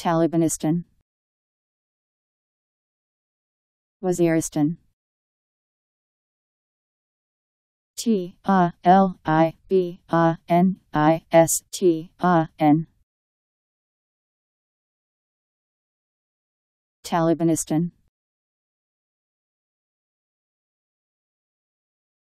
Talibanistan. Waziristan. T A L I B A N I S T A N. Talibanistan.